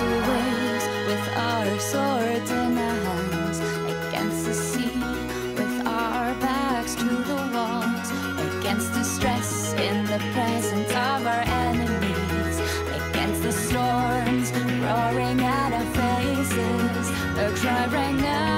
with our swords in our hands against the sea, with our backs to the walls, against the stress in the presence of our enemies, against the storms roaring at our faces. The cry right now.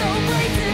so blatant.